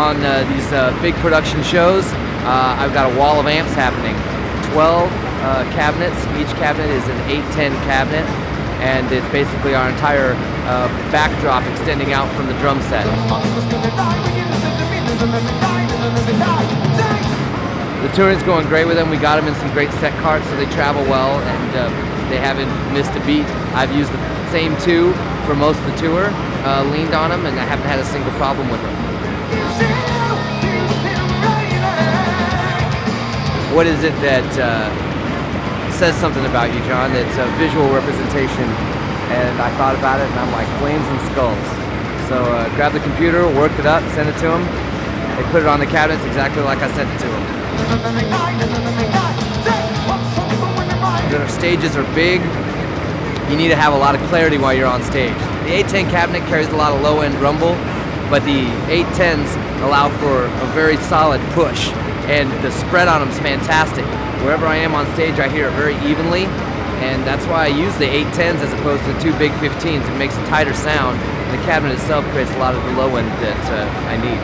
on uh, these uh, big production shows, uh, I've got a wall of amps happening. 12 uh, cabinets. Each cabinet is an 810 cabinet, and it's basically our entire backdrop extending out from the drum set. The touring's going great with them. We got them in some great set carts, so they travel well, and uh, they haven't missed a beat. I've used the same two for most of the tour, uh, leaned on them, and I haven't had a single problem with them. What is it that uh, says something about you, John? It's a visual representation, and I thought about it, and I'm like, flames and skulls. So uh, grab the computer, worked it up, sent it to them. They put it on the cabinets exactly like I sent it to them. Their stages are big. You need to have a lot of clarity while you're on stage. The 810 cabinet carries a lot of low-end rumble, but the 810s allow for a very solid push, and the spread on them is fantastic. Wherever I am on stage, I hear it very evenly, and that's why I use the 810s as opposed to the two big 15s. It makes a tighter sound, the cabinet itself creates a lot of the low end that uh, I need.